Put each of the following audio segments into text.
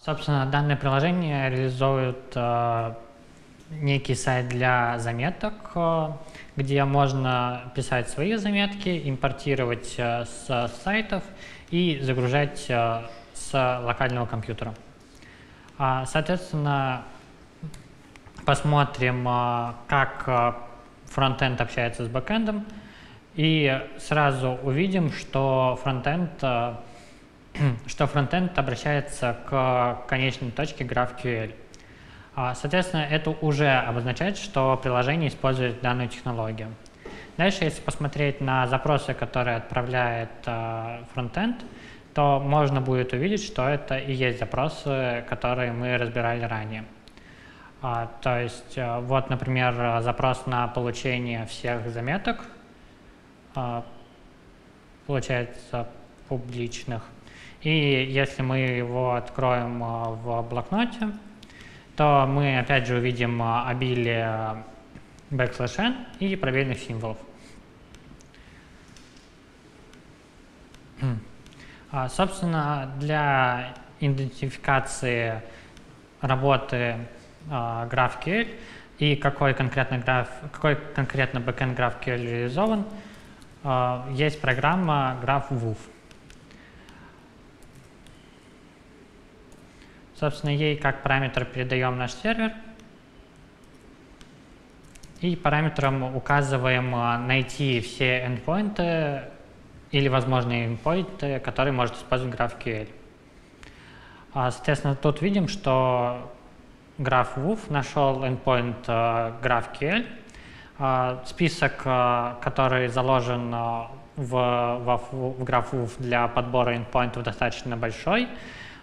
Собственно, данное приложение реализует э, некий сайт для заметок, э, где можно писать свои заметки, импортировать э, с сайтов и загружать э, с локального компьютера. А, соответственно, посмотрим, э, как э, фронтенд общается с бэкэндом, и сразу увидим, что фронтенд, э, что фронтенд обращается к конечной точке GraphQL. А, Соответственно, это уже обозначает, что приложение использует данную технологию. Дальше, если посмотреть на запросы, которые отправляет э, фронтенд, то можно будет увидеть, что это и есть запросы, которые мы разбирали ранее. А, то есть, вот, например, запрос на получение всех заметок, а, получается, публичных. И если мы его откроем а, в блокноте, то мы опять же увидим а, обилие backslash n и пробельных символов. А, Собственно, для идентификации работы а, GraphQL и какой конкретно, граф, какой конкретно backend GraphQL реализован, есть программа GraphWoof. Собственно, ей как параметр передаем наш сервер и параметром указываем а, найти все endpoints или возможные endpoints, которые может использовать GraphQL. А, Соответственно, тут видим, что GraphWoof нашел endpoint GraphQL. А, Список, который заложен в, в, в GraphWoof для подбора endpointов достаточно большой,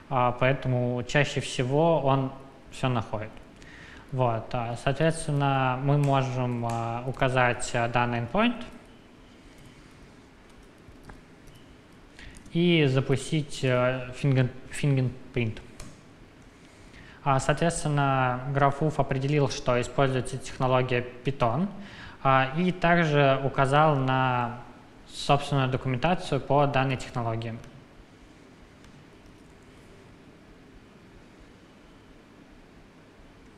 поэтому чаще всего он все находит. Вот, а, соответственно, мы можем а, указать а, данный endpoint и запустить а, finger- fingerprint. А, Соответственно, GraphWoof определил, что используется технология Python, а, и также указал на собственную документацию по данной технологии.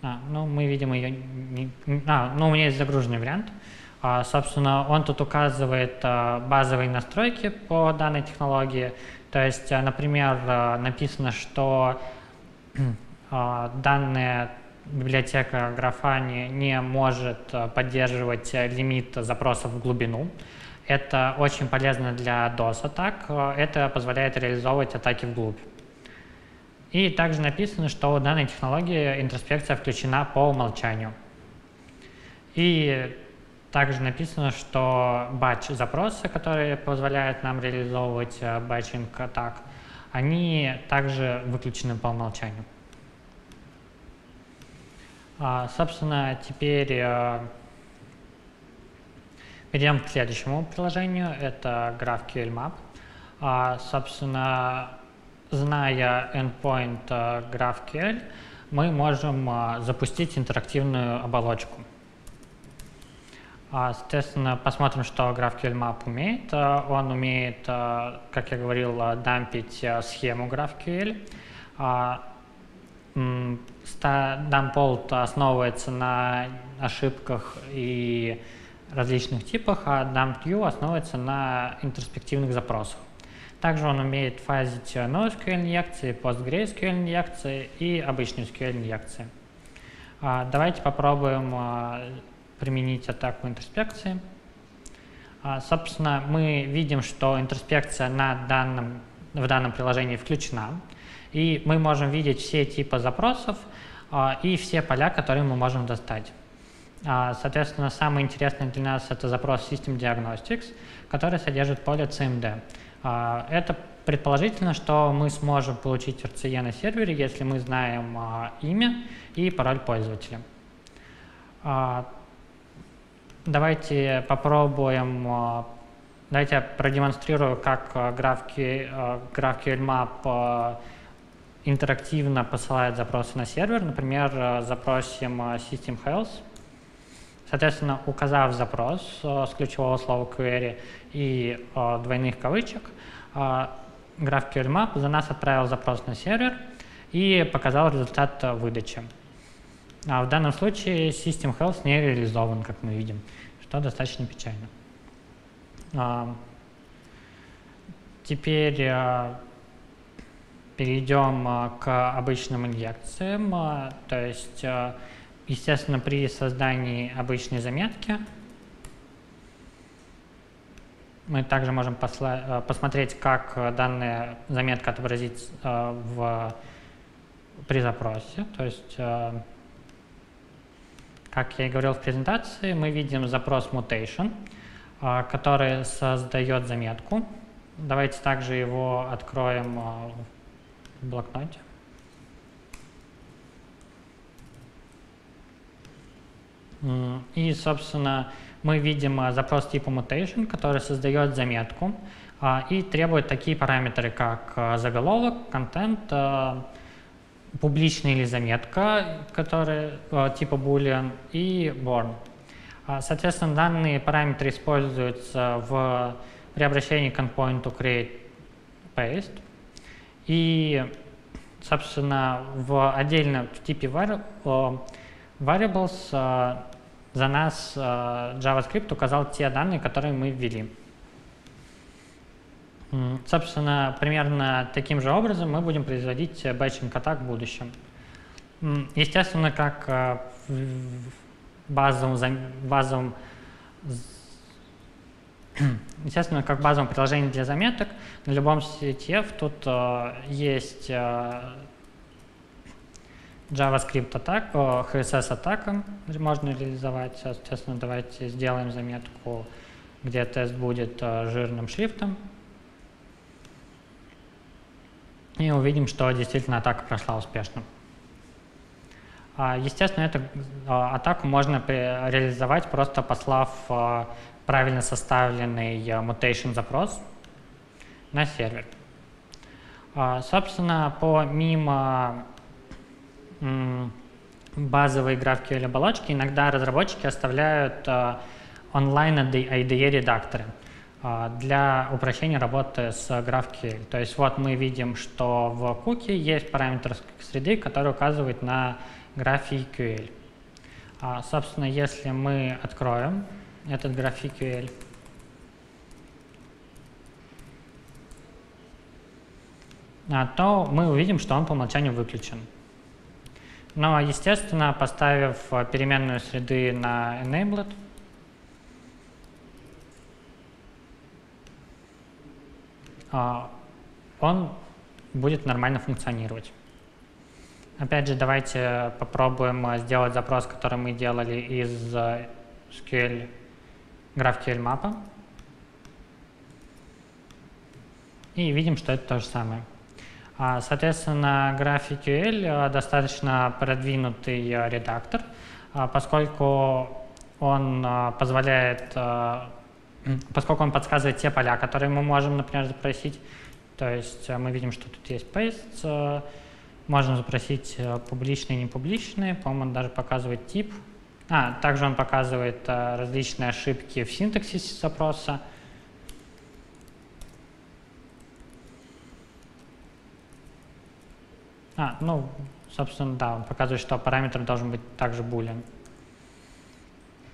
А, ну, мы видим ее... не- не- а, ну, у меня есть загруженный вариант. А, собственно, он тут указывает а, базовые настройки по данной технологии. То есть, а, например, а, написано, что а, данная библиотека Grafana не может а, поддерживать а, лимит запросов в глубину. Это очень полезно для DOS-атак. А, Это позволяет реализовывать атаки вглубь. И также написано, что у данной технологии интроспекция включена по умолчанию. И также написано, что батч-запросы, которые позволяют нам реализовывать э, батчинг атак, они также выключены по умолчанию. А, Собственно, теперь э, перейдем к следующему приложению. Это GraphQL Map. А, Собственно, зная endpoint э, GraphQL, мы можем э, запустить интерактивную оболочку. А, Соответственно, посмотрим, что GraphQL Map умеет. Э, Он умеет, как я говорил, дампить схему GraphQL. А, Дамполт основывается на ошибках и различных типах, а DumpQ основывается на интроспективных запросах. Также он умеет фазить NoSQL инъекции, PostgreSQL инъекции и обычные SQL инъекции. А, Давайте попробуем а, применить атаку интроспекции. А, Собственно, мы видим, что интроспекция на данном, в данном приложении включена, и мы можем видеть все типы запросов и все поля, которые мы можем достать. Соответственно, самое интересное для нас это запрос System Diagnostics, который содержит поле CMD. А, Это предположительно, что мы сможем получить RCE на сервере, если мы знаем а, имя и пароль пользователя. А, Давайте попробуем, давайте я продемонстрирую, как GraphQL, GraphQL интерактивно посылает запросы на сервер. Например, запросим System Health. Соответственно, указав запрос э, с ключевого слова query и э, двойных кавычек, э, GraphQL Map за нас отправил запрос на сервер, и показал результат выдачи. А в данном случае System Health не реализован, как мы видим, что достаточно печально. А, теперь перейдем к обычным инъекциям. То есть, естественно, при создании обычной заметки мы также можем посмотреть, как данная заметка отобразится в, при запросе. То есть как я и говорил в презентации, мы видим запрос mutation, который создает заметку. Давайте также его откроем в блокноте. И, собственно, мы видим а, запрос типа mutation, который создает заметку и требует такие параметры, как заголовок, контент, публичная или заметка, которая э, типа boolean, и born. А, соответственно, данные параметры используются в при обращении к endpoint create paste. И, собственно, в отдельно в типе variables э, за нас э, JavaScript указал те данные, которые мы ввели. Собственно, примерно таким же образом мы будем производить бэтчинг атак в будущем. Естественно, как э, в базовом, базовом Естественно, как базовом приложении для заметок, на любом CTF тут есть э, JavaScript атака, CSS атака можно реализовать. Соответственно, давайте сделаем заметку, где тест будет э, жирным шрифтом. и увидим, что действительно атака прошла успешно. А, естественно, эту а, атаку можно реализовать, просто послав а, правильно составленный mutation запрос на сервер. Собственно, помимо базовой GraphQL оболочки, иногда разработчики оставляют онлайн IDE редакторы. А, для упрощения работы с GraphQL. То есть вот мы видим, что в куке есть параметр среды, который указывает на GraphQL. А, собственно, если мы откроем этот GraphQL, а, то мы увидим, что он по умолчанию выключен. Но, естественно, поставив переменную среды на enabled, А, он будет нормально функционировать. Опять же, давайте попробуем а, сделать запрос, который мы делали из а, SQL GraphQL мапа. И видим, что это то же самое. Соответственно, GraphQL достаточно продвинутый редактор, поскольку он позволяет поскольку он подсказывает те поля, которые мы можем, например, запросить. То есть э, мы видим, что тут есть paste, э, можно запросить э, публичные и непубличные, по-моему, он даже показывает тип. А, также он показывает различные ошибки в синтаксисе запроса. А, ну, собственно, да, он показывает, что параметр должен быть также boolean.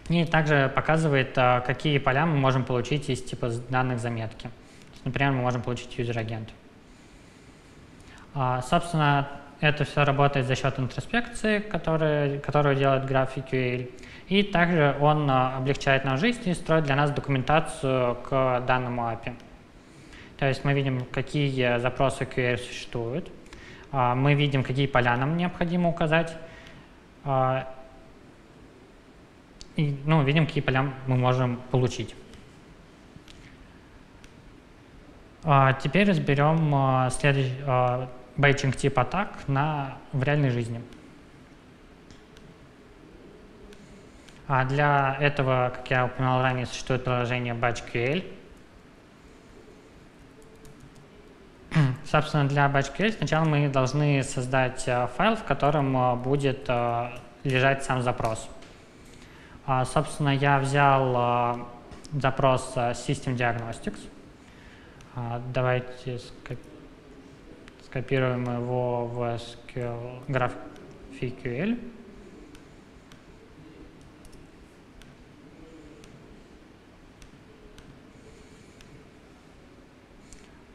И также показывает, а, какие поля мы можем получить из типа данных заметки. Например, мы можем получить юзер-агент. А, собственно, это все работает за счет интроспекции, который, которую делает GraphQL. И также он а, облегчает нам жизнь и строит для нас документацию к данному API. То есть мы видим, какие запросы QL существуют. Мы видим, какие поля нам необходимо указать и ну, видим, какие поля мы можем получить. А, теперь разберем а, следующий а, бейчинг тип атак на, в реальной жизни. А для этого, как я упоминал ранее, существует приложение BatchQL. Собственно, для BatchQL сначала мы должны создать файл, в котором будет лежать сам запрос. А, собственно, я взял запрос System Diagnostics. А, давайте скопируем его в SQL, GraphQL.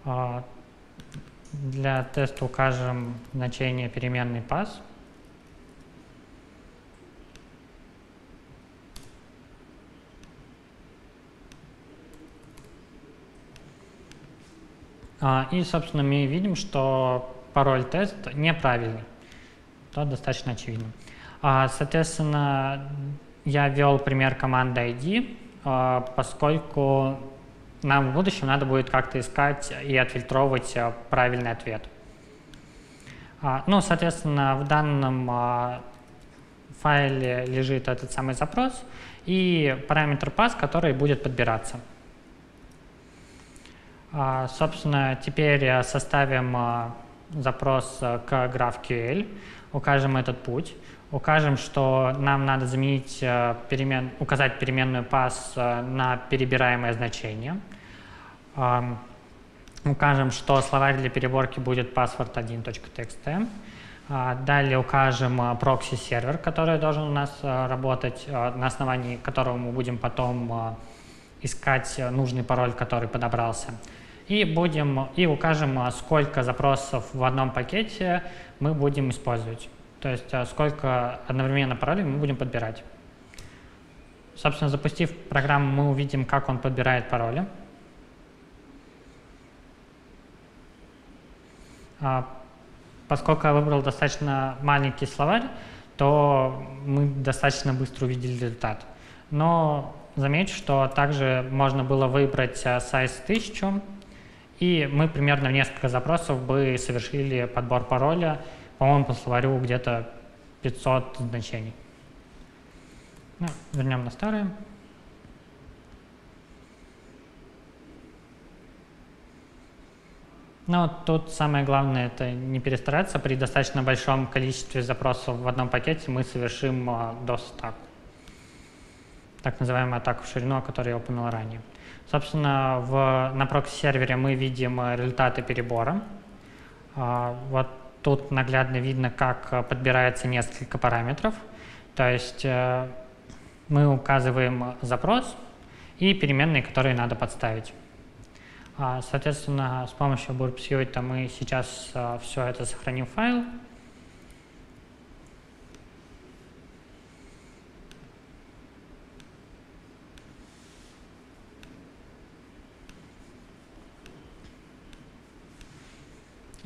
А, для теста укажем значение переменной pass. А, и, собственно, мы видим, что пароль тест неправильный. То достаточно очевидно. А, соответственно, я ввел пример команды ID, а, поскольку нам в будущем надо будет как-то искать и отфильтровывать правильный ответ. Ну, соответственно, в данном файле лежит этот самый запрос и параметр pass, который будет подбираться. А, собственно, теперь составим а, запрос а, к GraphQL, укажем этот путь, укажем, что нам надо заменить перемен, указать переменную pass на перебираемое значение. Укажем, что словарь для переборки будет password1.txt. Далее укажем прокси-сервер, который должен у нас работать, на основании которого мы будем потом искать нужный пароль, который подобрался и, будем, и укажем, а, сколько запросов в одном пакете мы будем использовать. То есть а, сколько одновременно паролей мы будем подбирать. Собственно, запустив программу, мы увидим, как он подбирает пароли. А, поскольку я выбрал достаточно маленький словарь, то мы достаточно быстро увидели результат. Но замечу, что также можно было выбрать size 1000, и мы примерно в несколько запросов бы совершили подбор пароля, по-моему, по словарю где-то 500 значений. Ну, вернем на старое. Но тут самое главное это не перестараться. При достаточно большом количестве запросов в одном пакете мы совершим DOS-атаку. Так называемую атаку в ширину, о которой я упомянул ранее. Собственно, в, на прокси-сервере мы видим э, результаты перебора. А, вот тут наглядно видно, как э, подбирается несколько параметров. То есть э, мы указываем запрос и переменные, которые надо подставить. А, соответственно, с помощью Burp Suite мы сейчас все это сохраним в файл.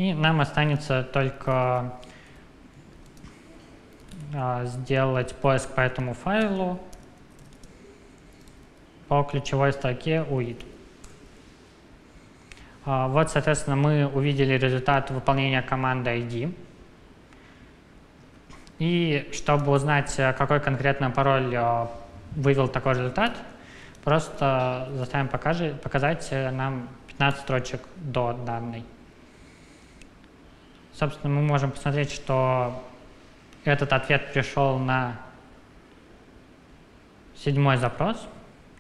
И нам останется только а, сделать поиск по этому файлу по ключевой строке UID. А, вот, соответственно, мы увидели результат выполнения команды ID. И чтобы узнать, какой конкретно пароль а, вывел такой результат, просто заставим показать нам 15 строчек до данной. Собственно, мы можем посмотреть, что этот ответ пришел на седьмой запрос.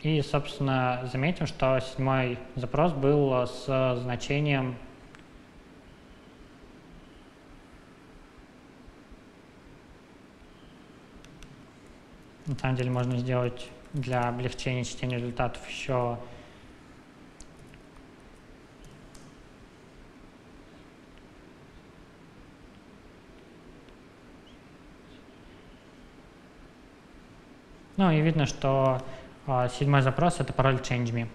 И, собственно, заметим, что седьмой запрос был с значением На самом деле можно сделать для облегчения чтения результатов еще Ну и видно, что э, седьмой запрос — это пароль change.me.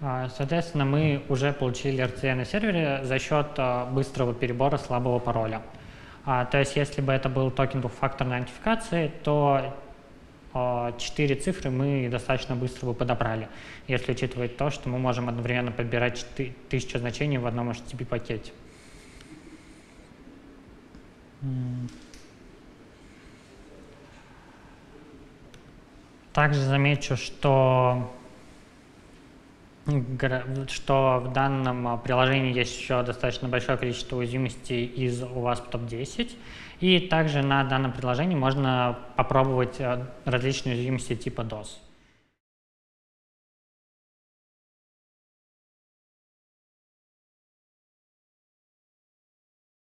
Э, соответственно, мы уже получили RCE на сервере за счет э, быстрого перебора слабого пароля. А, то есть, если бы это был токен двухфакторной идентификации, то четыре цифры мы достаточно быстро бы подобрали, если учитывать то, что мы можем одновременно подбирать тысячу значений в одном HTTP-пакете. Также замечу, что, что в данном а, приложении есть еще достаточно большое количество уязвимостей из UWASP Top-10. И также на данном приложении можно попробовать а, различные уязвимости типа DOS.